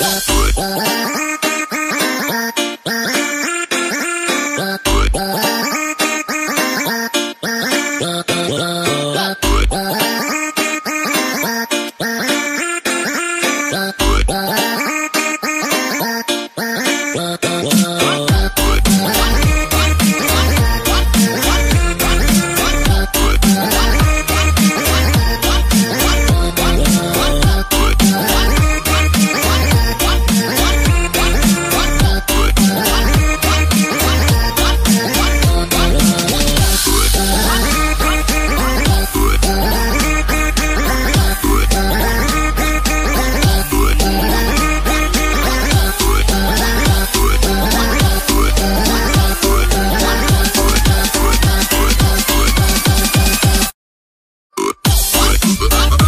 Oh. Bye.